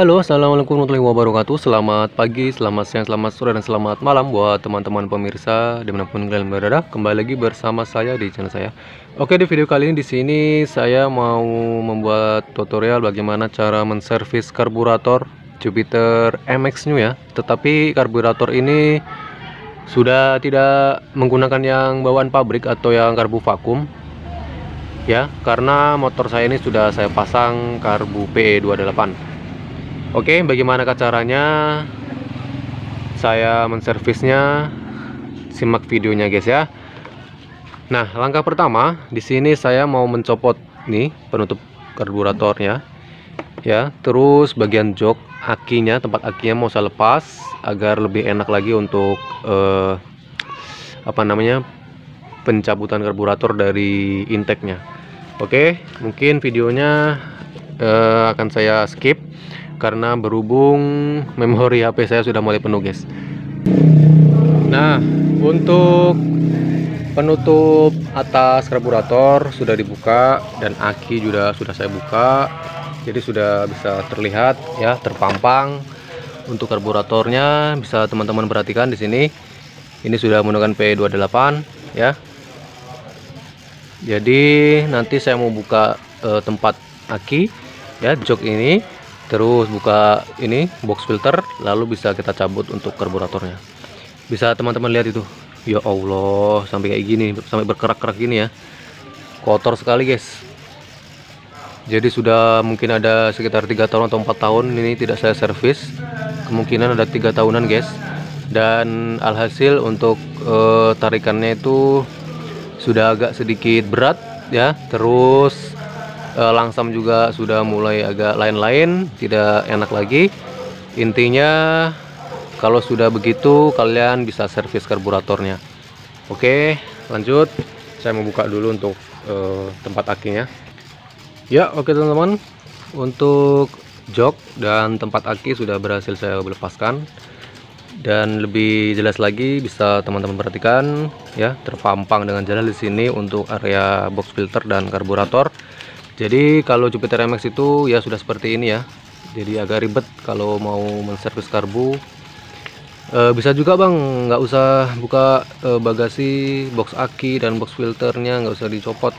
Halo, assalamualaikum warahmatullahi wabarakatuh. Selamat pagi, selamat siang, selamat sore, dan selamat malam buat teman-teman pemirsa di mana pun kalian berada. Kembali lagi bersama saya di channel saya. Oke, di video kali ini di sini saya mau membuat tutorial bagaimana cara menservis karburator Jupiter MX New ya. Tetapi karburator ini sudah tidak menggunakan yang bawaan pabrik atau yang karbu vakum ya karena motor saya ini sudah saya pasang karbu PE28 Oke, bagaimana caranya saya menservisnya? Simak videonya, guys ya. Nah, langkah pertama di sini saya mau mencopot nih penutup karburatornya. Ya, terus bagian jok akinya, tempat akinya mau saya lepas agar lebih enak lagi untuk eh, apa namanya? pencabutan karburator dari intake-nya. Oke, mungkin videonya eh, akan saya skip karena berhubung memori HP saya sudah mulai penuh guys. Nah untuk penutup atas karburator sudah dibuka dan aki juga sudah saya buka. Jadi sudah bisa terlihat ya terpampang untuk karburatornya. Bisa teman-teman perhatikan di sini. Ini sudah menggunakan P28 ya. Jadi nanti saya mau buka eh, tempat aki ya jok ini terus buka ini box filter lalu bisa kita cabut untuk karburatornya. Bisa teman-teman lihat itu. Ya Allah sampai kayak gini sampai berkerak-kerak gini ya. Kotor sekali guys. Jadi sudah mungkin ada sekitar tiga tahun atau empat tahun ini tidak saya servis. Kemungkinan ada tiga tahunan guys. Dan alhasil untuk uh, tarikannya itu sudah agak sedikit berat ya. Terus e, langsam juga sudah mulai agak lain-lain tidak enak lagi. Intinya kalau sudah begitu kalian bisa servis karburatornya. Oke lanjut. Saya membuka dulu untuk e, tempat akinya. Ya oke teman-teman. Untuk jok dan tempat aki sudah berhasil saya lepaskan dan lebih jelas lagi bisa teman-teman perhatikan ya terpampang dengan jelas di sini untuk area box filter dan karburator jadi kalau Jupiter MX itu ya sudah seperti ini ya. Jadi agak ribet kalau mau menservis karbu. E, bisa juga bang. Nggak usah buka e, bagasi box aki dan box filternya. Nggak usah dicopot.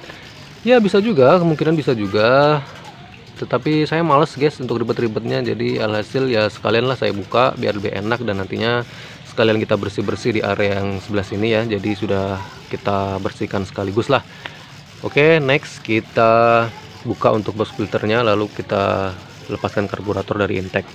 Ya bisa juga. Kemungkinan bisa juga. Tetapi saya males guys untuk ribet-ribetnya. Jadi alhasil ya sekalian lah saya buka biar lebih enak. Dan nantinya sekalian kita bersih-bersih di area yang sebelah sini ya. Jadi sudah kita bersihkan sekaligus lah. Oke next kita buka untuk box filternya lalu kita lepaskan karburator dari intake